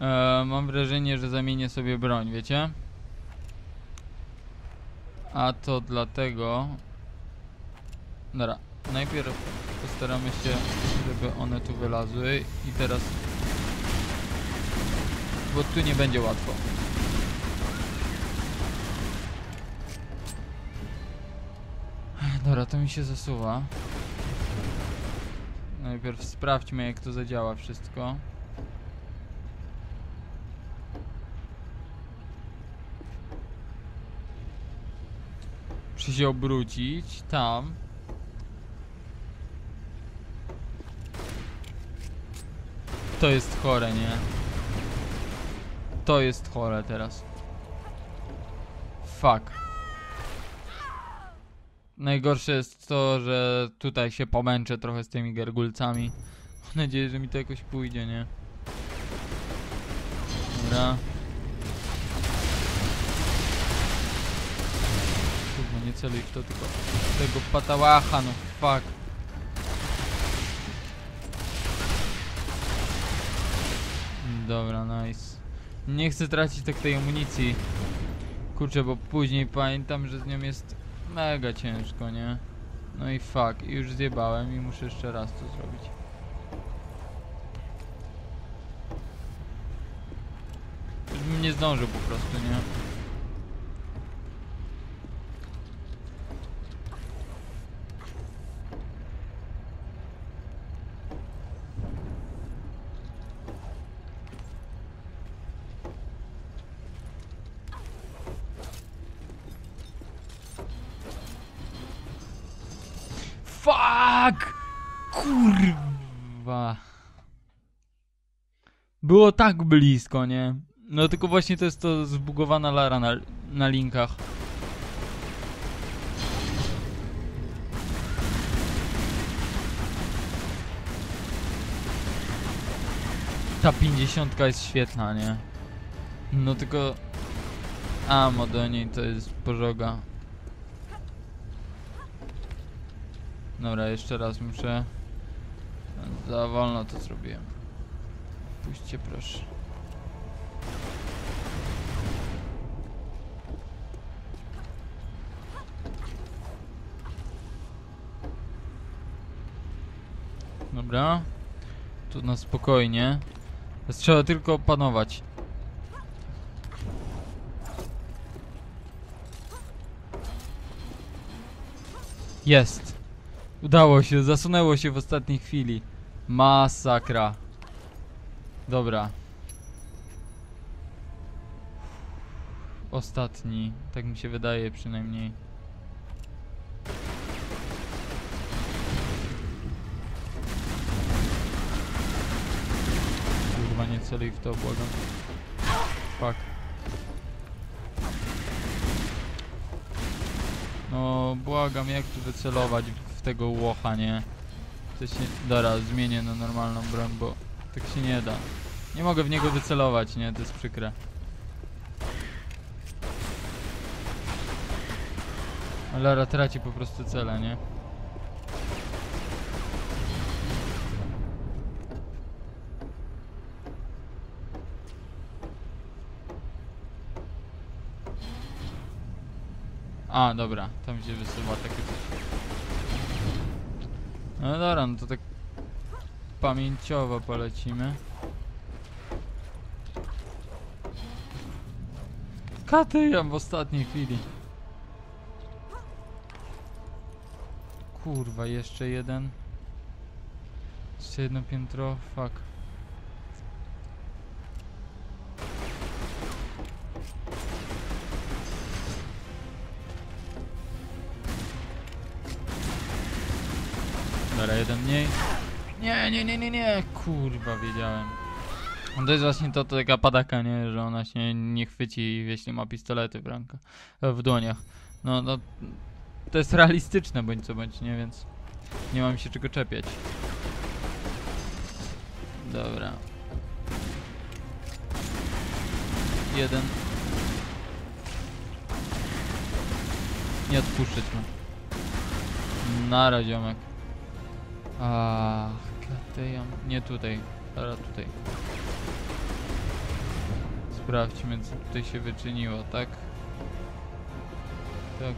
S1: E, mam wrażenie, że zamienię sobie broń, wiecie? A to dlatego... Dobra, najpierw postaramy się, żeby one tu wylazły i teraz... Bo tu nie będzie łatwo. Dobra, to mi się zasuwa. Najpierw sprawdźmy jak to zadziała wszystko. Muszę się obrócić tam. To jest chore, nie? To jest chore teraz. Fuck. Najgorsze jest to, że tutaj się pomęczę trochę z tymi gergulcami. Mam nadzieję, że mi to jakoś pójdzie, nie? Dobra. W to, tylko tego patałacha, no fuck. Dobra, nice. Nie chcę tracić tak tej amunicji. Kurczę, bo później pamiętam, że z nią jest mega ciężko, nie? No i fuck, i już zjebałem i muszę jeszcze raz to zrobić. Bym nie zdążył po prostu, nie? Fuck! Kurwa. Było tak blisko, nie? No tylko właśnie to jest to zbugowana Lara na, na linkach. Ta 50 jest świetna, nie? No tylko... Amo do niej to jest pożoga. Dobra, jeszcze raz muszę... Za wolno to zrobiłem. Puśćcie proszę. Dobra. Tu na spokojnie. Teraz Trzeba tylko opanować. Jest. Udało się, zasunęło się w ostatniej chwili. Masakra. Dobra. Ostatni, tak mi się wydaje przynajmniej. Kurwa, nie celuj w to, błagam. Fuck. No, błagam, jak tu wycelować w tego łocha, nie? To się... Dobra, zmienię na normalną broń, bo tak się nie da. Nie mogę w niego wycelować, nie? To jest przykre. Lara traci po prostu cele, nie? A, dobra, tam się wysuwa takie coś. No dobra, no to tak pamięciowo polecimy. Katyjam w ostatniej chwili. Kurwa, jeszcze jeden. Jeszcze jedno piętro, fuck. Dobra, jeden mniej. Nie, nie, nie, nie, kurwa, wiedziałem. To jest właśnie to, to taka padaka, nie? Że ona się nie chwyci, jeśli ma pistolety w rękach, w dłoniach. No, no, to jest realistyczne, bądź co bądź, nie? Więc nie mam się czego czepiać. Dobra. Jeden. Nie odpuszczać mu. Nara, ziomek. Ach, katejam. Nie tutaj. Dobra, tutaj. Sprawdźmy, co tutaj się wyczyniło, tak? Tak.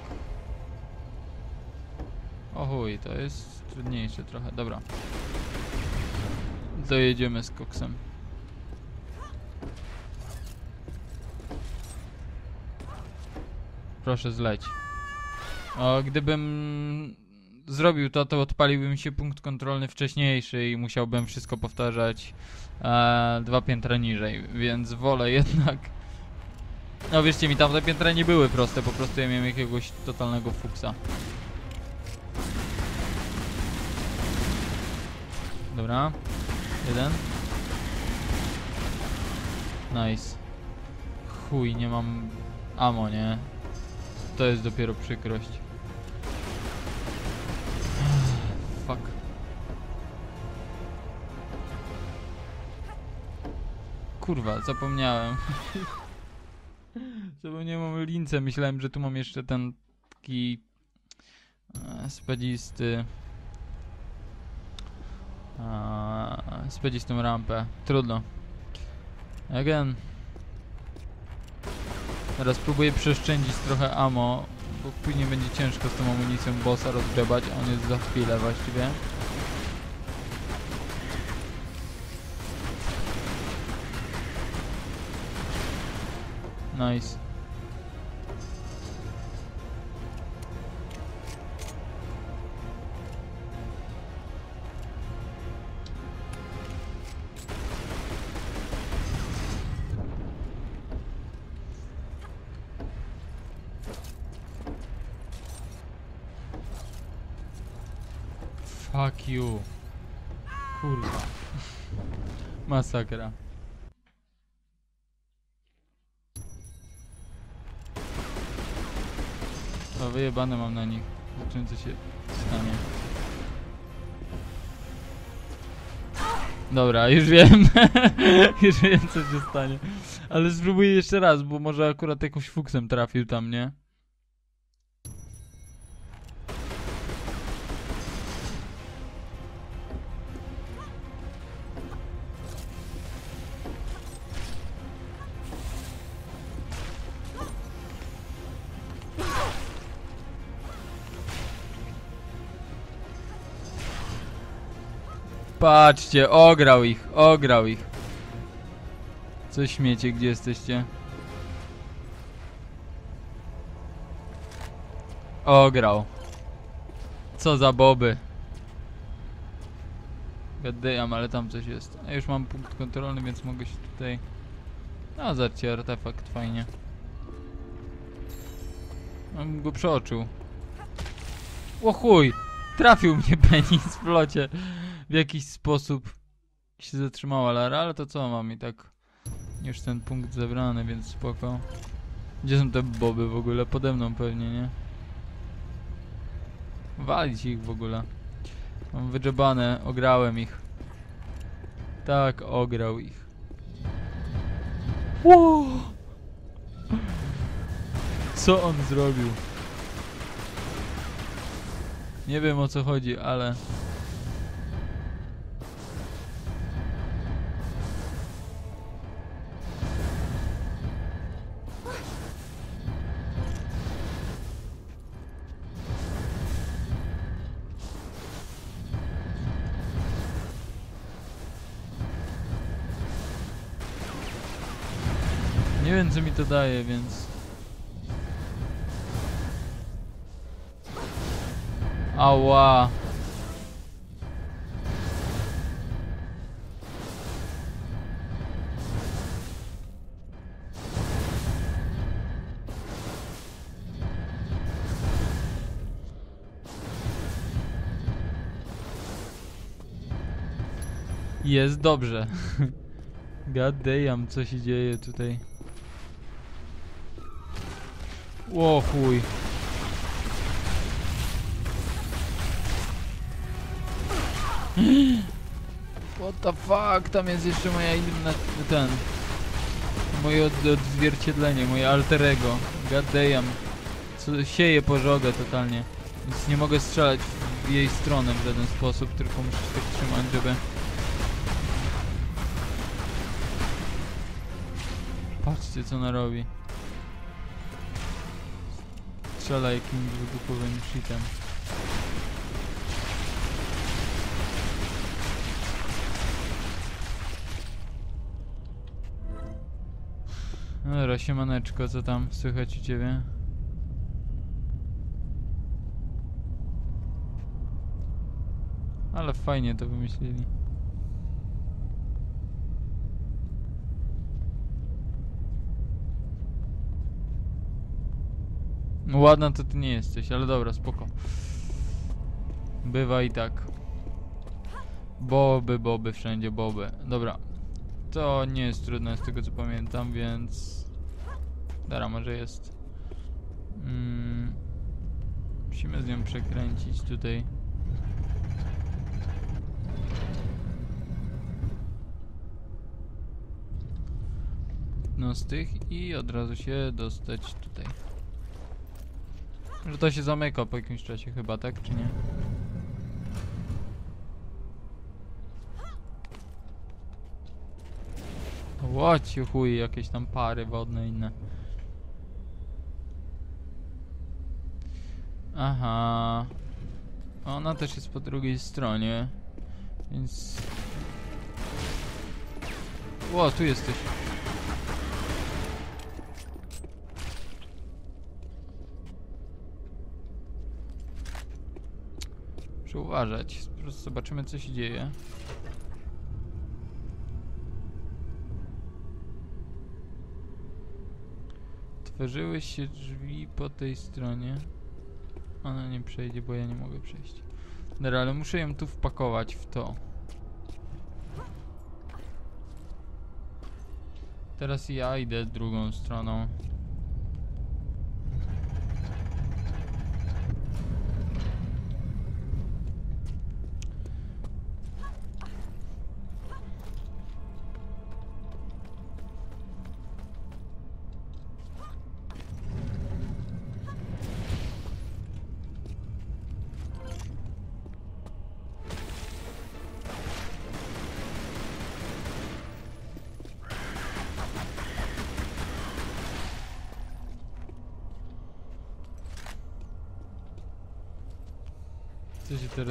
S1: O chuj, to jest trudniejsze trochę. Dobra. Dojedziemy z koksem. Proszę zleć. O, gdybym zrobił to, to odpaliłby mi się punkt kontrolny wcześniejszy i musiałbym wszystko powtarzać e, dwa piętra niżej, więc wolę jednak... No wierzcie mi, tamte piętra nie były proste, po prostu ja miałem jakiegoś totalnego fuksa. Dobra. Jeden. Nice. Chuj, nie mam amo, nie? To jest dopiero przykrość. Fuck. Kurwa, zapomniałem. [LAUGHS] Zapomniałem o lince. Myślałem, że tu mam jeszcze ten taki e, spedzisty e, spedzistą rampę. Trudno. Again. Teraz próbuję przeszczędzić trochę ammo, bo później będzie ciężko z tą amunicją bossa rozgrzebać, a on jest za chwilę właściwie. Nice. Masakra. O, wyjebane mam na nich. Zobaczymy co się stanie. Dobra, już wiem. [LAUGHS] już wiem co się stanie. Ale spróbuję jeszcze raz, bo może akurat jakąś fuksem trafił tam, nie? Patrzcie, ograł ich, ograł ich. Co śmiecie, gdzie jesteście? Ograł. Co za boby. Gadejam, ale tam coś jest. A już mam punkt kontrolny, więc mogę się tutaj... No, zobaczcie, artefakt, fajnie. Mam go przeoczył. O chuj! Trafił mnie [LAUGHS] penis w locie. W jakiś sposób się zatrzymała Lara, ale to co mam i tak już ten punkt zebrany, więc spoko. Gdzie są te boby w ogóle? Pode mną pewnie, nie? Walić ich w ogóle. Mam wydżebane, ograłem ich. Tak, ograł ich. Wow! Co on zrobił? Nie wiem o co chodzi, ale... Nie wiem co mi to daje, więc... Ała. Jest dobrze. [LAUGHS] God damn, co się dzieje tutaj? O chuj. [GASPS] What the fuck? Tam jest jeszcze moja inna... ten... Moje od, odzwierciedlenie, moje alterego. God damn. Co, sieje pożogę totalnie. Więc nie mogę strzelać w jej stronę w żaden sposób, tylko muszę się tak trzymać, żeby... Patrzcie co ona robi. Strzela jakimś wybuchowym shitem. No dobra, siemaneczko, co tam słychać u ciebie? Ale fajnie to wymyślili. No ładna to ty nie jesteś, ale dobra, spoko. Bywa i tak. Boby, boby, wszędzie boby. Dobra. To nie jest trudne z tego co pamiętam, więc... Dobra, może jest. Mm. Musimy z nią przekręcić tutaj. No z tych i od razu się dostać tutaj. Że to się zamyka po jakimś czasie chyba, tak? Czy nie? Łoci chuj, jakieś tam pary wodne inne. Aha. Ona też jest po drugiej stronie. Więc... Ło, tu jesteś. Muszę uważać. Po prostu zobaczymy co się dzieje. Otworzyły się drzwi po tej stronie. Ona nie przejdzie, bo ja nie mogę przejść. Dobra, ale muszę ją tu wpakować w to. Teraz ja idę drugą stroną.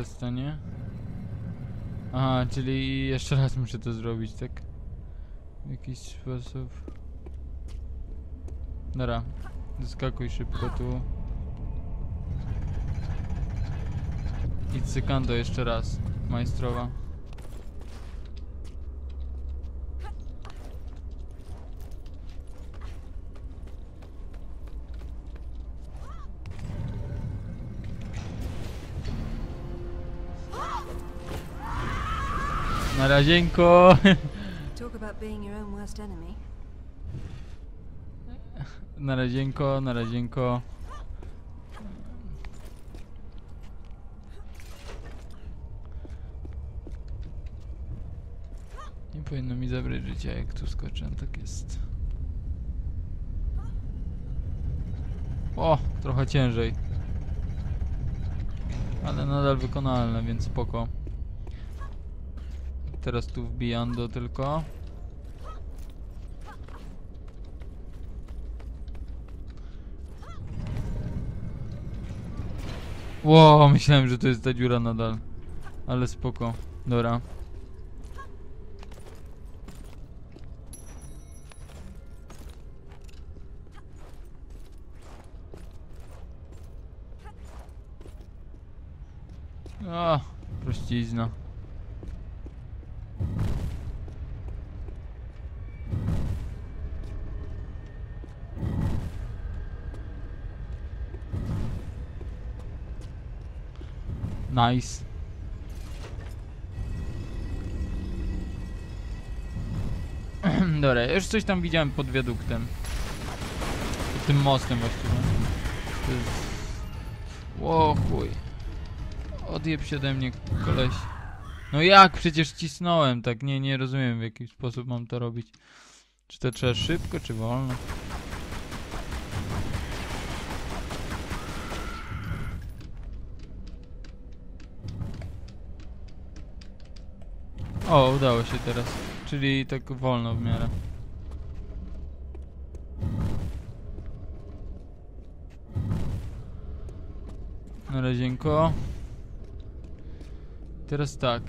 S1: Teraz stanie? Aha, czyli jeszcze raz muszę to zrobić, tak? W jakiś sposób. Dobra, doskakuj szybko tu. I cykando jeszcze raz, majstrowa.
S3: Enemy.
S1: Na razieńko, na razieńko. Nie powinno mi zabrać życia, jak tu skoczę, tak jest. O, trochę ciężej. Ale nadal wykonalne, więc spoko. Teraz tu wbijam do tylko. Ło, myślałem, że to jest ta dziura nadal. Ale spoko. Dobra. A, prościzna. Nice. [CLEARS THROAT] Dobra, już coś tam widziałem pod wiaduktem. Tym mostem właściwie. To jest... Ło, chuj. Odjeb się ode mnie, koleś. No jak? Przecież cisnąłem, tak? Nie, nie rozumiem w jaki sposób mam to robić. Czy to trzeba szybko, czy wolno? O, udało się teraz. Czyli tak wolno w miarę. Na razienko. Teraz tak.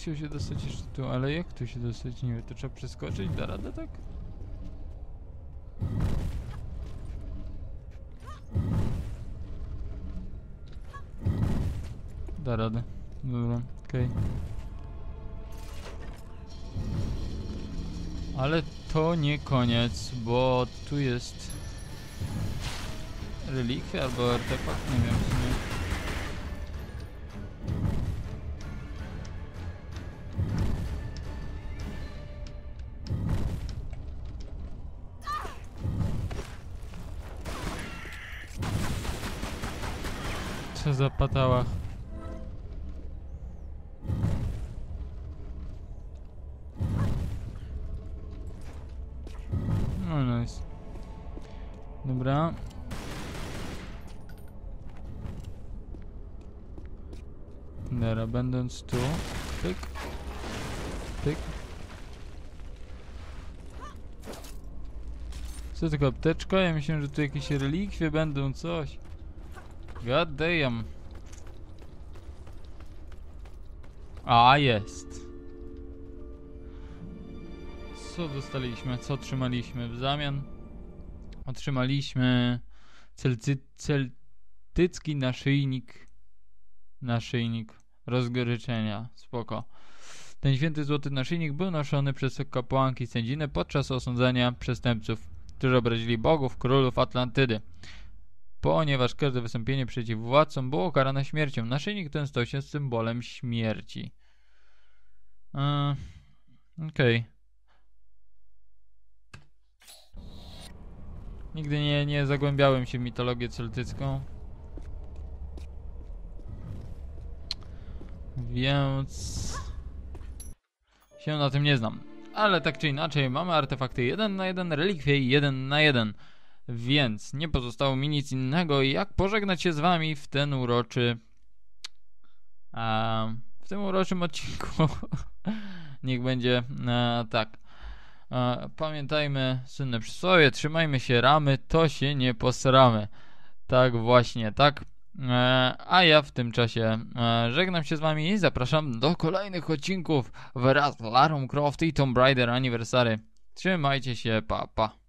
S1: Chciał się dostać jeszcze tu, ale jak tu się dostać? Nie wiem, to trzeba przeskoczyć? Da radę tak? Da radę. Dobra, okej. Ale to nie koniec, bo tu jest relikwia albo artefakt, nie wiem w sumie. Co za patała. No nice. Dobra. Dobra, będąc tu. Pyk. Pyk. Co tylko apteczka? Ja myślałem, że tu jakieś relikwie będą, coś. God damn. A, jest. Co dostaliśmy? Co otrzymaliśmy w zamian? Otrzymaliśmy celcy, celtycki naszyjnik. Naszyjnik rozgoryczenia. Spoko. Ten święty złoty naszyjnik był noszony przez kapłanki sędziny podczas osądzania przestępców, którzy obrazili bogów, królów Atlantydy ponieważ każde wystąpienie przeciw władcom było karane śmiercią. Naszyjnik ten stał się symbolem śmierci. Eee, Okej. Okay. Nigdy nie, nie zagłębiałem się w mitologię celtycką. Więc się na tym nie znam. Ale tak czy inaczej, mamy artefakty 1 na 1, relikwie 1 na 1. Więc nie pozostało mi nic innego, jak pożegnać się z wami w ten uroczy. A, w tym uroczym odcinku. [LAUGHS] Niech będzie e, tak. E, pamiętajmy słynne przysłowie, trzymajmy się ramy, to się nie posramy. Tak właśnie, tak. E, a ja w tym czasie żegnam się z wami i zapraszam do kolejnych odcinków wraz z Larą Croft i Tomb Raider Anniversary. Trzymajcie się, pa pa.